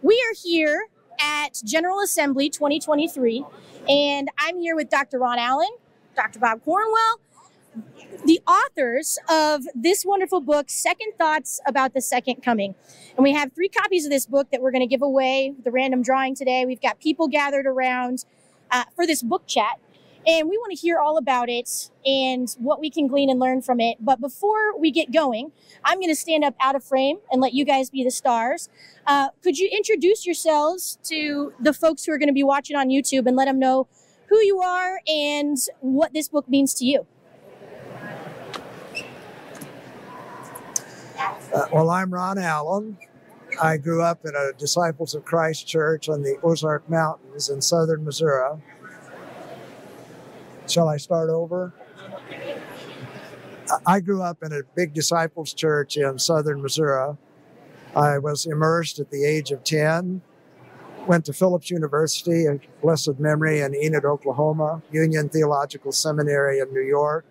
We are here at General Assembly 2023, and I'm here with Dr. Ron Allen, Dr. Bob Cornwall, the authors of this wonderful book, Second Thoughts About the Second Coming. And we have three copies of this book that we're going to give away the random drawing today. We've got people gathered around uh, for this book chat. And we want to hear all about it and what we can glean and learn from it. But before we get going, I'm going to stand up out of frame and let you guys be the stars. Uh, could you introduce yourselves to the folks who are going to be watching on YouTube and let them know who you are and what this book means to you? Uh, well, I'm Ron Allen. I grew up in a Disciples of Christ church on the Ozark Mountains in southern Missouri. Shall I start over? I grew up in a big Disciples church in southern Missouri. I was immersed at the age of 10. Went to Phillips University, a blessed memory, in Enid, Oklahoma, Union Theological Seminary in New York,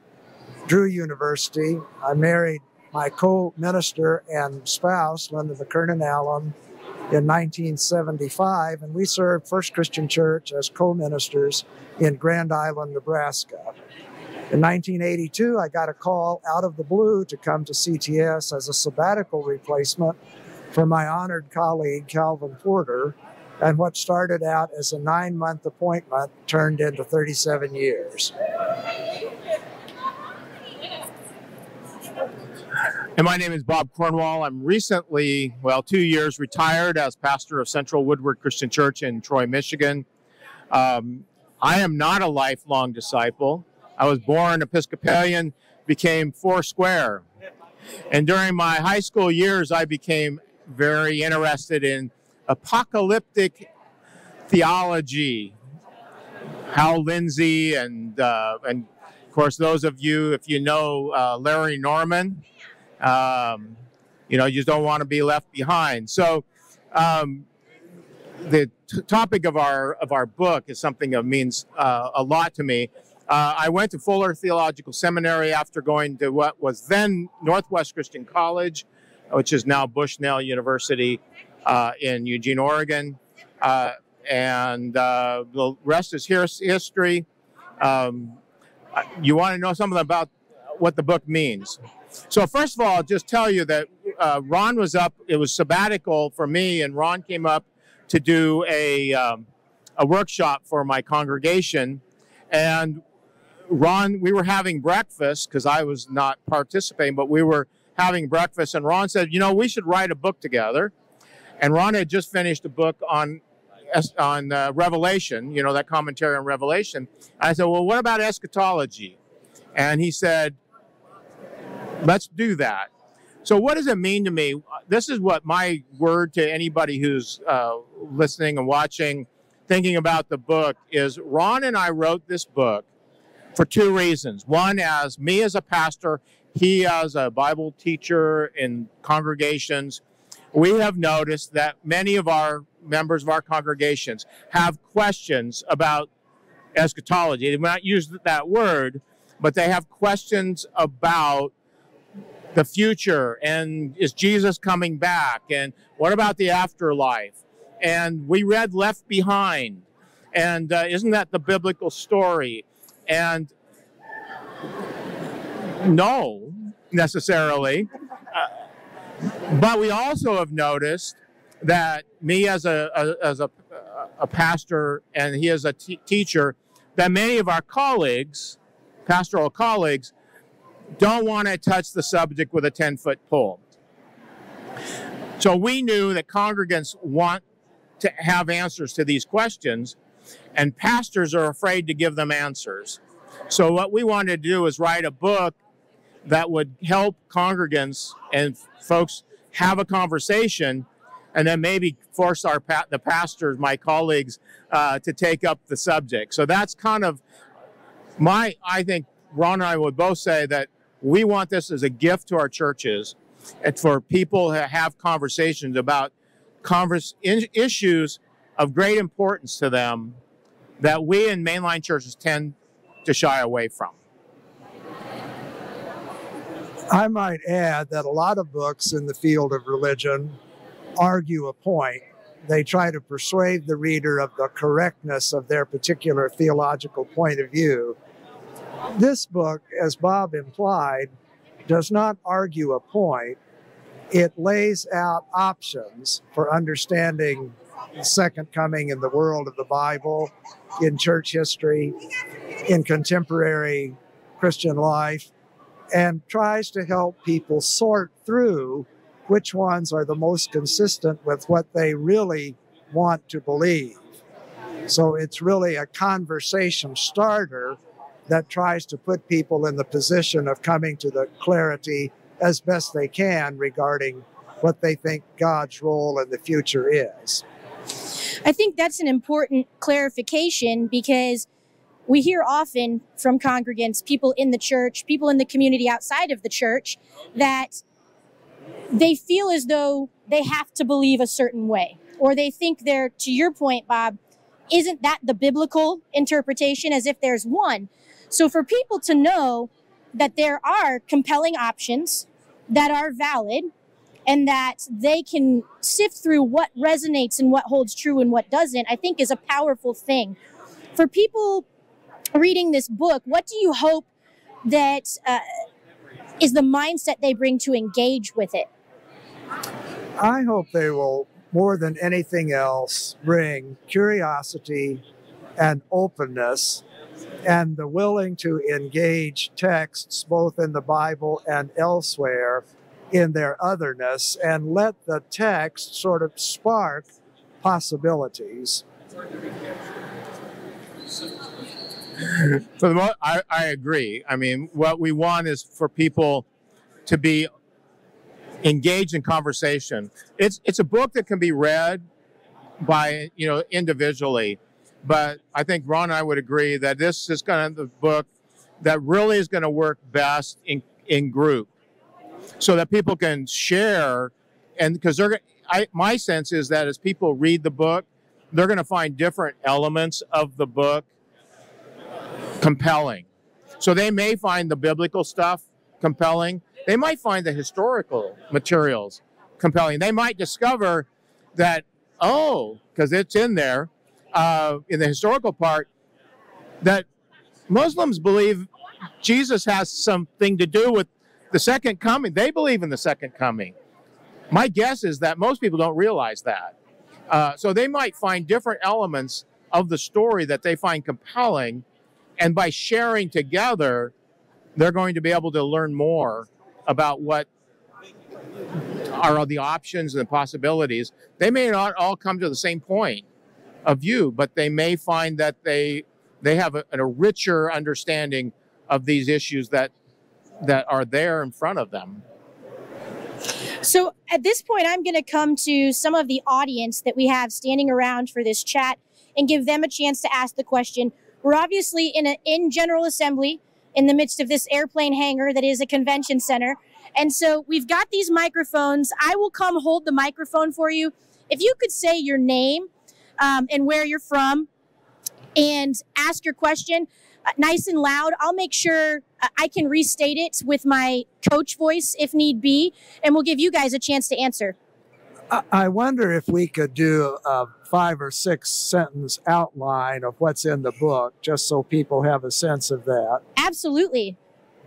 Drew University. I married my co-minister and spouse, Linda McKiernan Allen, in 1975, and we served First Christian Church as co-ministers in Grand Island, Nebraska. In 1982, I got a call out of the blue to come to CTS as a sabbatical replacement for my honored colleague, Calvin Porter, and what started out as a nine month appointment turned into 37 years. And my name is Bob Cornwall. I'm recently, well, two years retired as pastor of Central Woodward Christian Church in Troy, Michigan. Um, I am not a lifelong disciple. I was born Episcopalian, became four square. And during my high school years, I became very interested in apocalyptic theology. Hal Lindsey and, uh, and of course, those of you, if you know uh, Larry Norman, um, you know, you just don't want to be left behind. So, um, the topic of our of our book is something that means uh, a lot to me. Uh, I went to Fuller Theological Seminary after going to what was then Northwest Christian College, which is now Bushnell University uh, in Eugene, Oregon, uh, and uh, the rest is history. Um, you want to know something about what the book means. So first of all, I'll just tell you that uh, Ron was up. It was sabbatical for me, and Ron came up to do a um, a workshop for my congregation. And Ron, we were having breakfast because I was not participating, but we were having breakfast. And Ron said, "You know, we should write a book together." And Ron had just finished a book on on uh, Revelation. You know that commentary on Revelation. I said, "Well, what about eschatology?" And he said, let's do that. So, what does it mean to me? This is what my word to anybody who's uh, listening and watching, thinking about the book is Ron and I wrote this book for two reasons. One, as me as a pastor, he as a Bible teacher in congregations, we have noticed that many of our members of our congregations have questions about eschatology. They might use that word, but they have questions about the future and is Jesus coming back and what about the afterlife? And we read Left Behind, and uh, isn't that the biblical story? And no, necessarily. Uh, but we also have noticed that me as a, a as a, a pastor and he as a t- teacher, that many of our colleagues, pastoral colleagues, don't want to touch the subject with a 10 foot pole. So we knew that congregants want to have answers to these questions, and pastors are afraid to give them answers. So what we wanted to do is write a book that would help congregants and folks have a conversation and then maybe force our pa- the pastors, my colleagues, uh, to take up the subject. So that's kind of my. I think Ron and I would both say that we want this as a gift to our churches and for people to have conversations about converse, issues of great importance to them that we in mainline churches tend to shy away from. I might add that a lot of books in the field of religion argue a point they try to persuade the reader of the correctness of their particular theological point of view. This book, as Bob implied, does not argue a point. It lays out options for understanding the second coming in the world of the Bible, in church history, in contemporary Christian life, and tries to help people sort through which ones are the most consistent with what they really want to believe. So it's really a conversation starter that tries to put people in the position of coming to the clarity as best they can regarding what they think God's role in the future is. I think that's an important clarification because we hear often from congregants, people in the church, people in the community outside of the church, that they feel as though they have to believe a certain way, or they think they're, to your point, Bob, isn't that the biblical interpretation as if there's one? So for people to know that there are compelling options that are valid and that they can sift through what resonates and what holds true and what doesn't, I think is a powerful thing. For people reading this book, what do you hope that uh, is the mindset they bring to engage with it? I hope they will, more than anything else, bring curiosity and openness and the willing to engage texts both in the Bible and elsewhere in their otherness and let the text sort of spark possibilities. For the most, I, I agree. I mean, what we want is for people to be engaged in conversation. It's it's a book that can be read by you know individually, but I think Ron and I would agree that this is kind of the book that really is going to work best in in group, so that people can share, and because they're I, my sense is that as people read the book, they're going to find different elements of the book compelling. So they may find the biblical stuff compelling. They might find the historical materials compelling. They might discover that, oh, because it's in there uh, in the historical part, that Muslims believe Jesus has something to do with the second coming. They believe in the second coming. My guess is that most people don't realize that. Uh, so they might find different elements of the story that they find compelling and by sharing together, they're going to be able to learn more about what are the options and the possibilities. They may not all come to the same point of view, but they may find that they they have a, a richer understanding of these issues that that are there in front of them. So at this point, I'm going to come to some of the audience that we have standing around for this chat and give them a chance to ask the question we're obviously in a in General Assembly in the midst of this airplane hangar that is a convention center. And so we've got these microphones. I will come hold the microphone for you. If you could say your name um, and where you're from and ask your question uh, nice and loud, I'll make sure uh, I can restate it with my coach voice if need be, and we'll give you guys a chance to answer. I wonder if we could do a five or six sentence outline of what's in the book, just so people have a sense of that. Absolutely.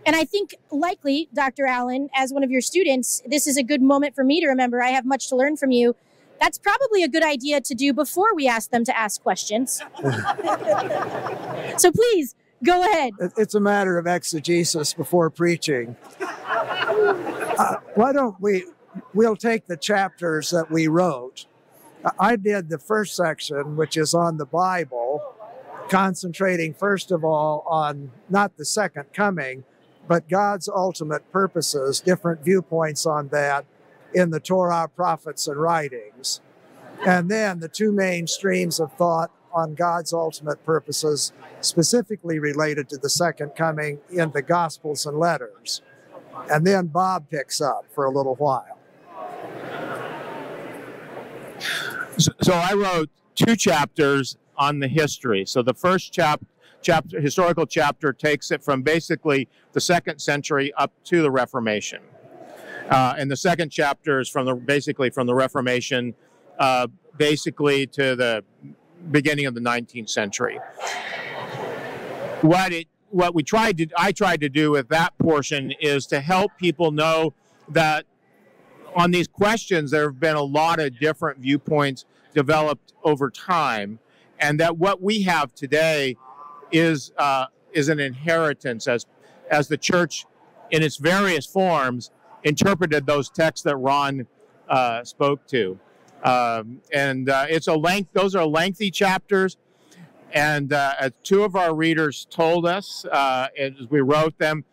And I think likely, Dr. Allen, as one of your students, this is a good moment for me to remember I have much to learn from you. That's probably a good idea to do before we ask them to ask questions. so please, go ahead. It's a matter of exegesis before preaching. Uh, why don't we we'll take the chapters that we wrote. I did the first section, which is on the Bible, concentrating first of all on not the second coming, but God's ultimate purposes, different viewpoints on that in the Torah, prophets, and writings. And then the two main streams of thought on God's ultimate purposes, specifically related to the second coming in the Gospels and letters. And then Bob picks up for a little while. So, so I wrote two chapters on the history. So the first chap, chapter, historical chapter, takes it from basically the second century up to the Reformation, uh, and the second chapter is from the basically from the Reformation, uh, basically to the beginning of the 19th century. What it what we tried to I tried to do with that portion is to help people know that on these questions there have been a lot of different viewpoints developed over time, and that what we have today is uh, is an inheritance as as the church in its various forms interpreted those texts that Ron uh, spoke to. Um, and uh, it's a length; those are lengthy chapters. And uh, as two of our readers told us uh, as we wrote them,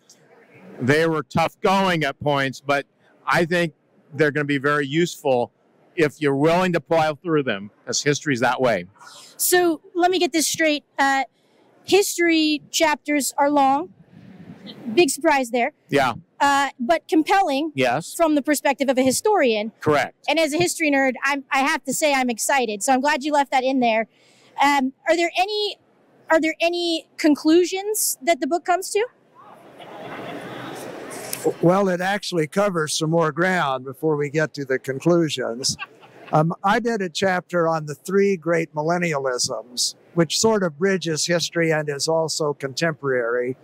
they were tough going at points, but I think they're going to be very useful if you're willing to plow through them, because history's that way. So let me get this straight. Uh, history chapters are long. Big surprise there. Yeah. Uh, but compelling. Yes. From the perspective of a historian. Correct. And as a history nerd, I'm, I have to say I'm excited. So I'm glad you left that in there. Um, are there any are there any conclusions that the book comes to? Well, it actually covers some more ground before we get to the conclusions. Um, I did a chapter on the three great millennialisms, which sort of bridges history and is also contemporary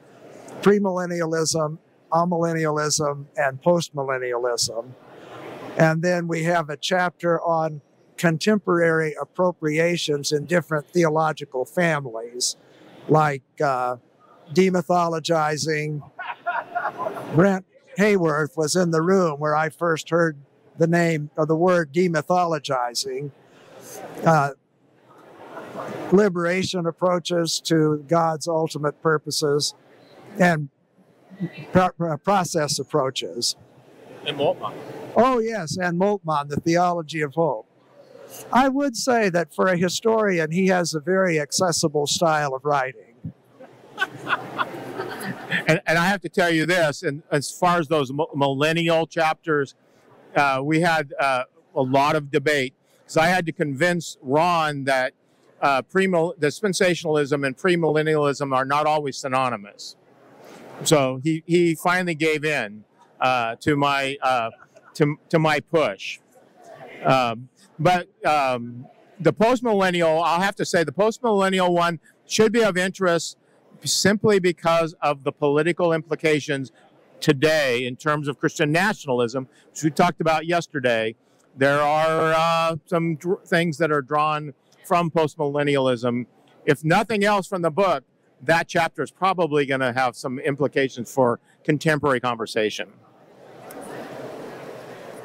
premillennialism, amillennialism, and postmillennialism. And then we have a chapter on contemporary appropriations in different theological families, like uh, demythologizing. Brent Hayworth was in the room where I first heard the name or the word demythologizing. Uh, liberation approaches to God's ultimate purposes and pro- process approaches. And Moltmann. Oh, yes, and Moltmann, the theology of hope. I would say that for a historian, he has a very accessible style of writing. and, and, I have to tell you this, and as far as those millennial chapters, uh, we had uh, a lot of debate. So I had to convince Ron that uh, dispensationalism and premillennialism are not always synonymous. So he, he finally gave in uh, to my uh, to, to my push. Um, but um, the post millennial, I'll have to say, the post millennial one should be of interest simply because of the political implications today in terms of Christian nationalism, which we talked about yesterday. There are uh, some things that are drawn from postmillennialism. If nothing else from the book, that chapter is probably going to have some implications for contemporary conversation.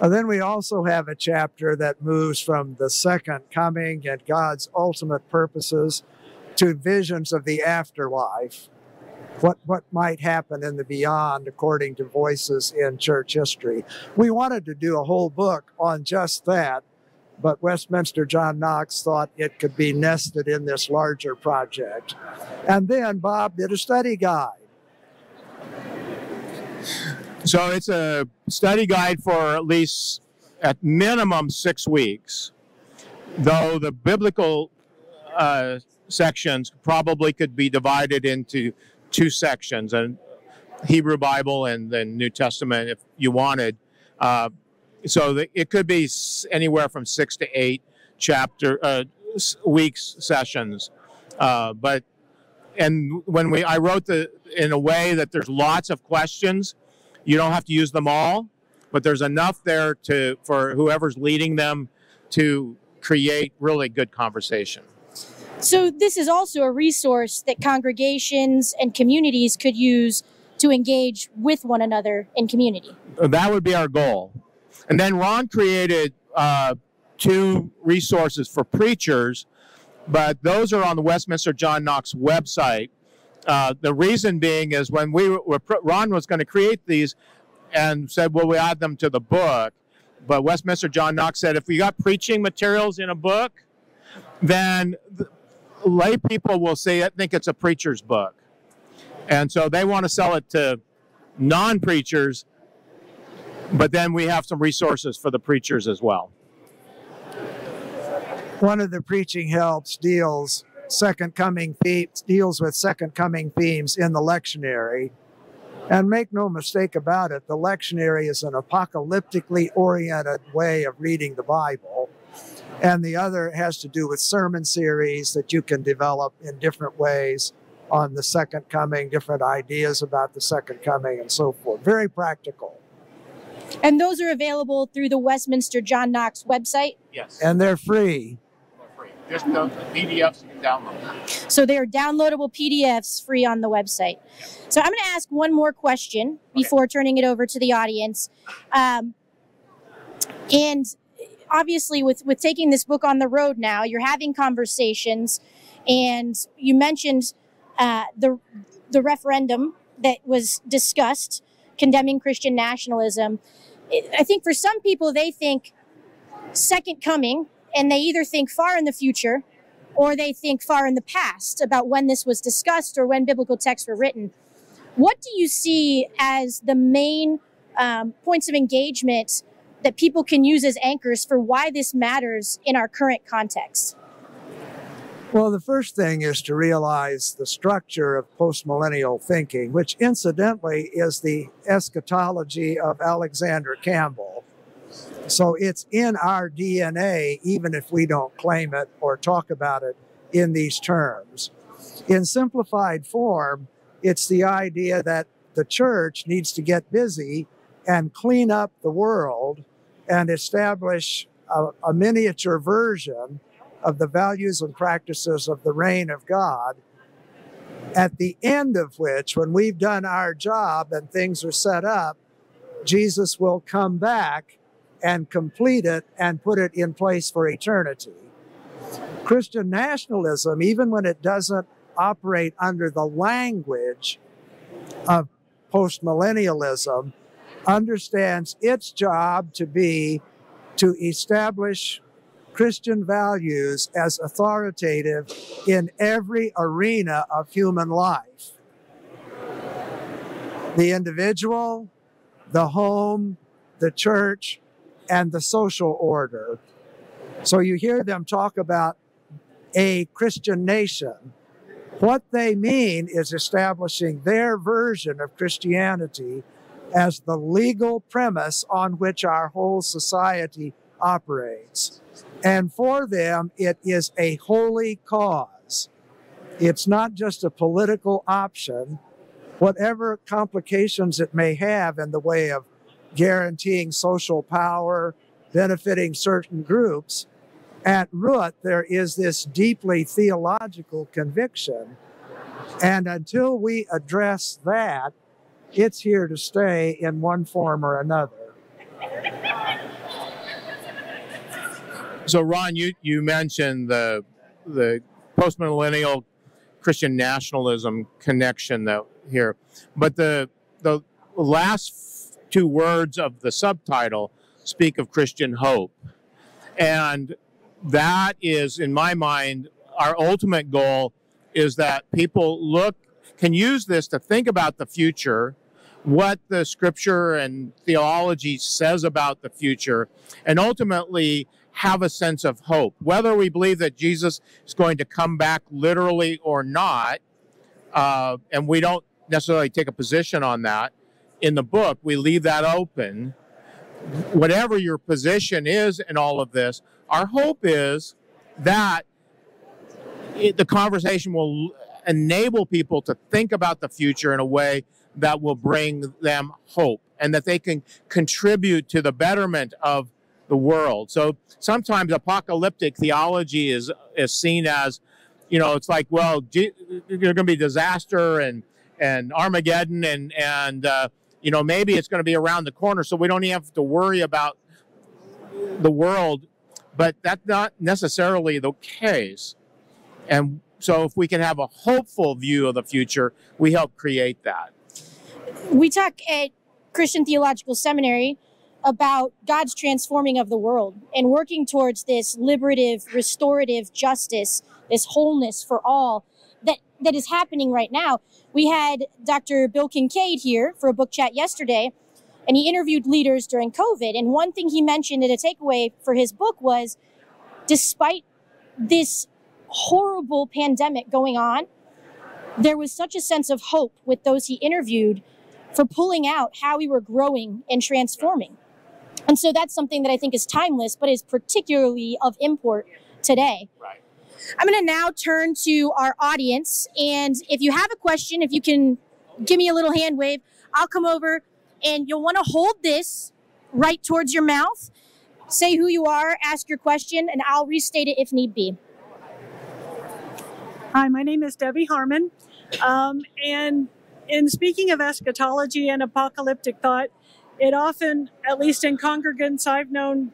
And then we also have a chapter that moves from the second coming and God's ultimate purposes to visions of the afterlife. What, what might happen in the beyond according to voices in church history. We wanted to do a whole book on just that, but Westminster John Knox thought it could be nested in this larger project. And then Bob did a study guide. So it's a study guide for at least, at minimum, six weeks, though the biblical uh, sections probably could be divided into two sections, and Hebrew Bible and then New Testament, if you wanted. Uh, so the, it could be anywhere from six to eight chapter uh, weeks sessions, uh, but and when we I wrote the in a way that there's lots of questions, you don't have to use them all, but there's enough there to for whoever's leading them to create really good conversation. So this is also a resource that congregations and communities could use to engage with one another in community. That would be our goal. And then Ron created uh, two resources for preachers, but those are on the Westminster John Knox website. Uh, the reason being is when we were, Ron was going to create these and said, well, we add them to the book. But Westminster John Knox said, if we got preaching materials in a book, then lay people will say, I think it's a preacher's book. And so they want to sell it to non preachers, but then we have some resources for the preachers as well. One of the preaching helps deals second coming themes, deals with second coming themes in the lectionary. And make no mistake about it, the lectionary is an apocalyptically oriented way of reading the Bible. And the other has to do with sermon series that you can develop in different ways on the second coming, different ideas about the second coming, and so forth. Very practical. And those are available through the Westminster John Knox website. Yes. And they're free. They're free. Just the PDFs you can download. So they are downloadable PDFs free on the website. So I'm going to ask one more question before turning it over to the audience. Um, and obviously, with with taking this book on the road now, you're having conversations, and you mentioned uh, the the referendum that was discussed condemning Christian nationalism. I think for some people, they think second coming, and they either think far in the future or they think far in the past about when this was discussed or when biblical texts were written. What do you see as the main um, points of engagement that people can use as anchors for why this matters in our current context? Well, the first thing is to realize the structure of postmillennial thinking, which incidentally is the eschatology of Alexander Campbell. So it's in our DNA, even if we don't claim it or talk about it in these terms. In simplified form, it's the idea that the church needs to get busy and clean up the world and establish a, a miniature version of the values and practices of the reign of God, at the end of which, when we've done our job and things are set up, Jesus will come back and complete it and put it in place for eternity. Christian nationalism, even when it doesn't operate under the language of postmillennialism, understands its job to be to establish Christian values as authoritative in every arena of human life the individual, the home, the church, and the social order. So you hear them talk about a Christian nation. What they mean is establishing their version of Christianity as the legal premise on which our whole society operates. And for them, it is a holy cause. It's not just a political option, whatever complications it may have in the way of guaranteeing social power, benefiting certain groups. At root, there is this deeply theological conviction. And until we address that, it's here to stay in one form or another. So, Ron, you, you mentioned the the postmillennial Christian nationalism connection that here, but the the last two words of the subtitle speak of Christian hope, and that is, in my mind, our ultimate goal is that people look can use this to think about the future what the scripture and theology says about the future and ultimately have a sense of hope. Whether we believe that Jesus is going to come back literally or not, uh, and we don't necessarily take a position on that in the book, we leave that open. Whatever your position is in all of this, our hope is that it, the conversation will enable people to think about the future in a way that will bring them hope and that they can contribute to the betterment of the world. So sometimes apocalyptic theology is is seen as, you know, it's like, well, there's going to be disaster and and Armageddon and and uh, you know maybe it's going to be around the corner, so we don't even have to worry about the world. But that's not necessarily the case. And so if we can have a hopeful view of the future, we help create that we talk at Christian Theological Seminary about God's transforming of the world and working towards this liberative, restorative justice, this wholeness for all that, that is happening right now. We had Dr. Bill Kincaid here for a book chat yesterday, and he interviewed leaders during COVID. And one thing he mentioned in a takeaway for his book was despite this horrible pandemic going on, there was such a sense of hope with those he interviewed for pulling out how we were growing and transforming. And so that's something that I think is timeless, but is particularly of import today. Right. I'm going to now turn to our audience. And if you have a question, if you can give me a little hand wave, I'll come over and you'll want to hold this right towards your mouth. Say who you are, ask your question, and I'll restate it if need be. Hi, my name is Debbie Harmon. Um, and in speaking of eschatology and apocalyptic thought, it often, at least in congregants I've known,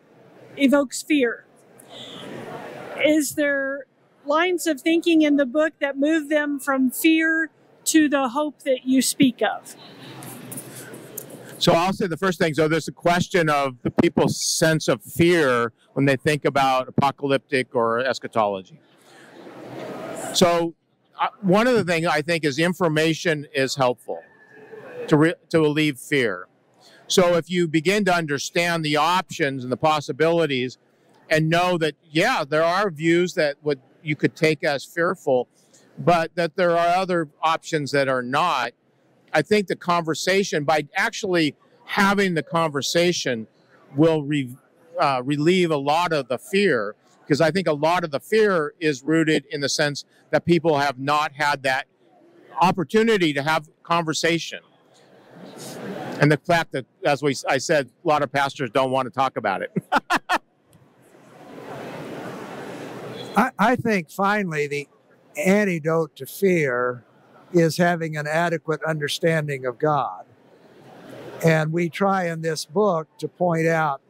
evokes fear. Is there lines of thinking in the book that move them from fear to the hope that you speak of? So I'll say the first thing. So there's a question of the people's sense of fear when they think about apocalyptic or eschatology. So uh, one of the things I think is information is helpful to to relieve fear. So if you begin to understand the options and the possibilities, and know that yeah, there are views that would you could take as fearful, but that there are other options that are not. I think the conversation, by actually having the conversation, will re, uh, relieve a lot of the fear because I think a lot of the fear is rooted in the sense that people have not had that opportunity to have conversation. And the fact that, as we, I said, a lot of pastors don't want to talk about it. I, I think finally the antidote to fear is having an adequate understanding of God. And we try in this book to point out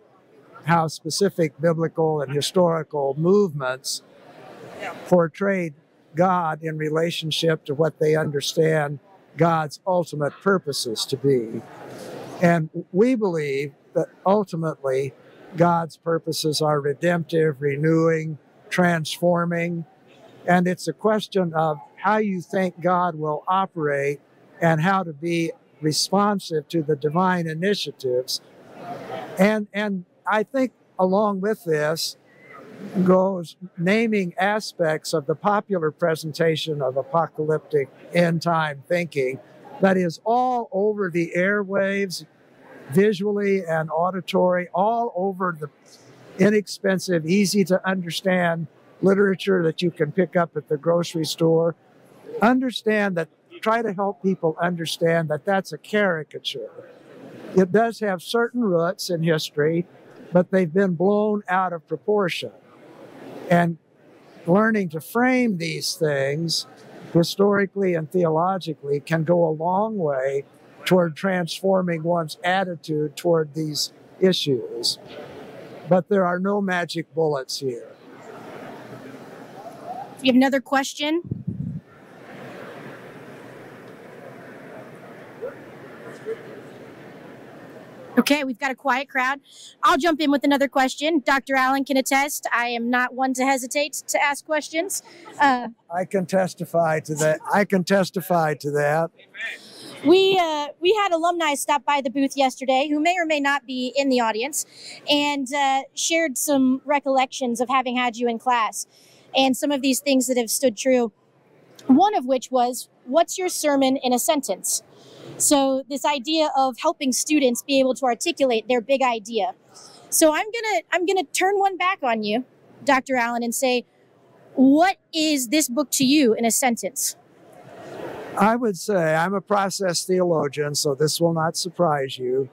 how specific biblical and historical movements portrayed God in relationship to what they understand God's ultimate purposes to be. And we believe that ultimately God's purposes are redemptive, renewing, transforming. And it's a question of how you think God will operate and how to be responsive to the divine initiatives. And, and I think along with this goes naming aspects of the popular presentation of apocalyptic end time thinking that is all over the airwaves, visually and auditory, all over the inexpensive, easy to understand literature that you can pick up at the grocery store. Understand that, try to help people understand that that's a caricature. It does have certain roots in history, but they've been blown out of proportion. And learning to frame these things historically and theologically can go a long way toward transforming one's attitude toward these issues. But there are no magic bullets here. You have another question? Okay, we've got a quiet crowd. I'll jump in with another question. Dr. Allen can attest. I am not one to hesitate to ask questions. Uh, I can testify to that. I can testify to that. we uh, we had alumni stop by the booth yesterday who may or may not be in the audience, and uh, shared some recollections of having had you in class, and some of these things that have stood true. One of which was, "What's your sermon in a sentence?" So this idea of helping students be able to articulate their big idea. So I'm gonna I'm gonna turn one back on you, Dr. Allen, and say, what is this book to you in a sentence? I would say I'm a process theologian, so this will not surprise you.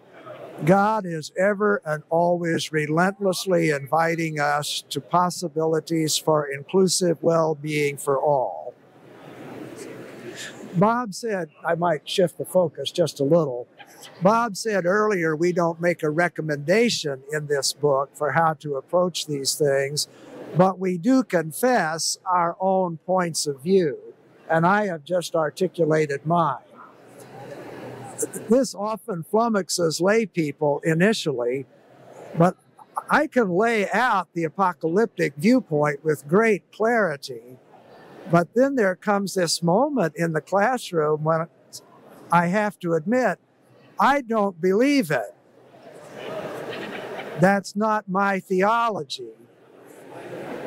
God is ever and always relentlessly inviting us to possibilities for inclusive well being for all. Bob said, I might shift the focus just a little. Bob said earlier, we don't make a recommendation in this book for how to approach these things, but we do confess our own points of view. And I have just articulated mine. This often flummoxes lay people initially, but I can lay out the apocalyptic viewpoint with great clarity but then there comes this moment in the classroom when I have to admit, I don't believe it. That's not my theology.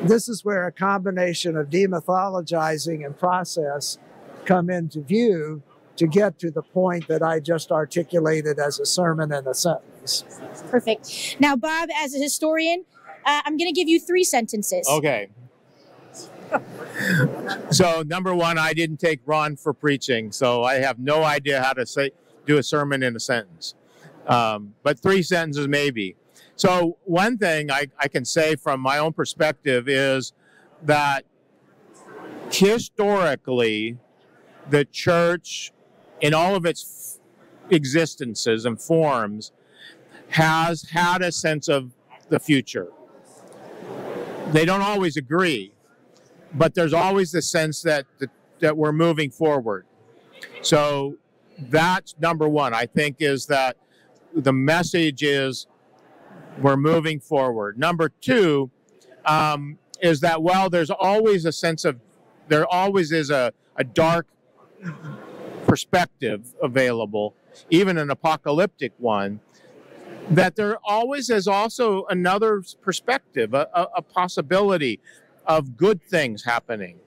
This is where a combination of demythologizing and process come into view to get to the point that I just articulated as a sermon in a sentence. Perfect. Now, Bob, as a historian, uh, I'm going to give you three sentences. Okay. so number one, I didn't take Ron for preaching, so I have no idea how to say do a sermon in a sentence. Um, but three sentences maybe. So one thing I, I can say from my own perspective is that historically, the church, in all of its existences and forms, has had a sense of the future. They don't always agree, but there's always the sense that that, that we're moving forward. So that's number one. I think is that the message is we're moving forward. Number two um, is that well, there's always a sense of there always is a, a dark perspective available, even an apocalyptic one, that there always is also another perspective, a, a, a possibility of good things happening.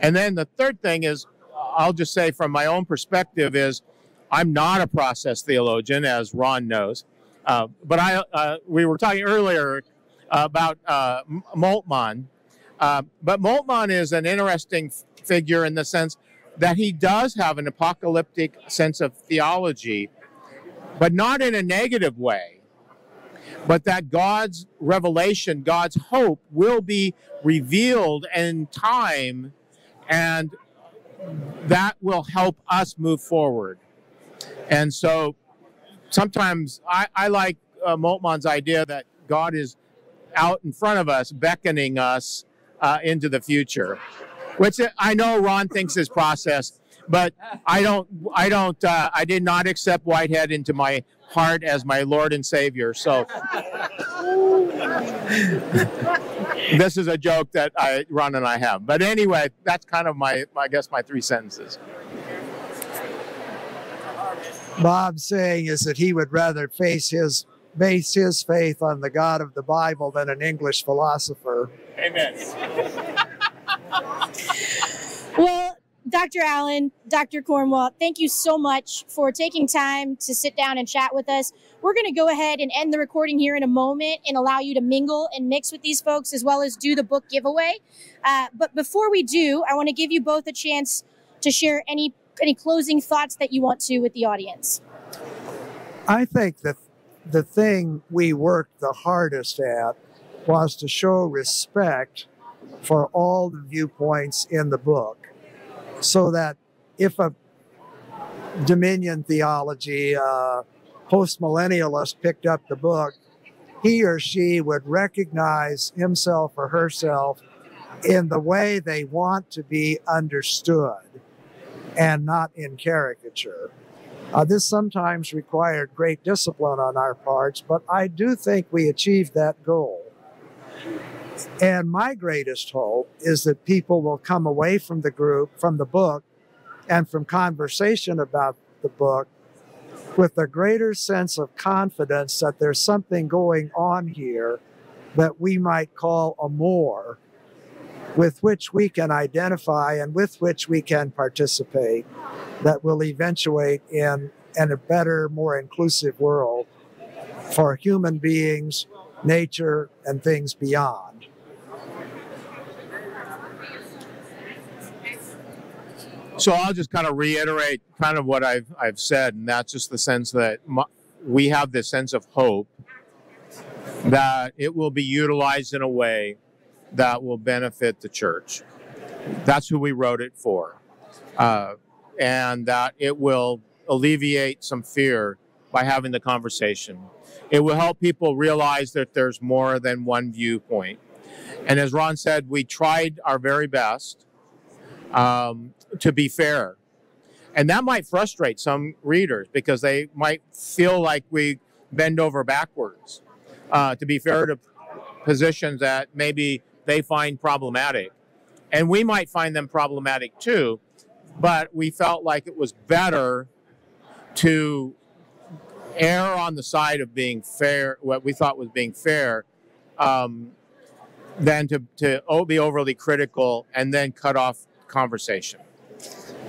And then the third thing is, I'll just say from my own perspective, is I'm not a process theologian, as Ron knows. Uh, but I, uh, we were talking earlier about uh, Moltmann, uh, but Moltmann is an interesting figure in the sense that he does have an apocalyptic sense of theology, but not in a negative way. But that God's revelation, God's hope will be revealed in time, and that will help us move forward. And so sometimes I, I like uh, Moltmann's idea that God is out in front of us, beckoning us uh, into the future which I know Ron thinks is process, but I don't, I don't, uh, I did not accept Whitehead into my heart as my Lord and Savior. So this is a joke that I, Ron and I have. But anyway, that's kind of my, I guess, my three sentences. Bob's saying is that he would rather face his base his faith on the God of the Bible than an English philosopher. Amen. well, Dr. Allen, Dr. Cornwall, thank you so much for taking time to sit down and chat with us. We're going to go ahead and end the recording here in a moment and allow you to mingle and mix with these folks as well as do the book giveaway. Uh, but before we do, I want to give you both a chance to share any any closing thoughts that you want to with the audience. I think that the thing we worked the hardest at was to show respect for all the viewpoints in the book so that if a dominion theology uh, postmillennialist picked up the book, he or she would recognize himself or herself in the way they want to be understood and not in caricature. Uh, this sometimes required great discipline on our parts, but I do think we achieved that goal. And my greatest hope is that people will come away from the group, from the book, and from conversation about the book with a greater sense of confidence that there's something going on here that we might call a more, with which we can identify and with which we can participate, that will eventuate in, in a better, more inclusive world for human beings, nature, and things beyond. So I'll just kind of reiterate kind of what I've I've said, and that's just the sense that my, we have this sense of hope that it will be utilized in a way that will benefit the church. That's who we wrote it for, uh, and that it will alleviate some fear by having the conversation. It will help people realize that there's more than one viewpoint. And as Ron said, we tried our very best um, to be fair. And that might frustrate some readers because they might feel like we bend over backwards uh, to be fair to positions that maybe they find problematic. And we might find them problematic too, but we felt like it was better to err on the side of being fair, what we thought was being fair, um, than to, to be overly critical and then cut off conversation.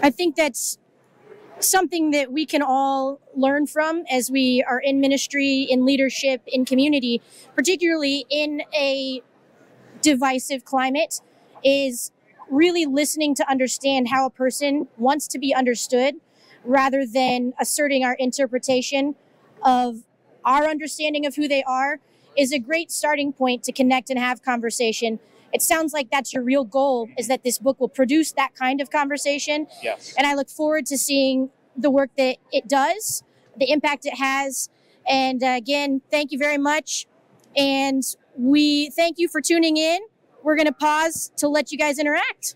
I think that's something that we can all learn from as we are in ministry, in leadership, in community, particularly in a divisive climate, is really listening to understand how a person wants to be understood rather than asserting our interpretation of our understanding of who they are is a great starting point to connect and have conversation. It sounds like that's your real goal is that this book will produce that kind of conversation. Yes. And I look forward to seeing the work that it does, the impact it has. And uh, again, thank you very much. And we thank you for tuning in. We're going to pause to let you guys interact.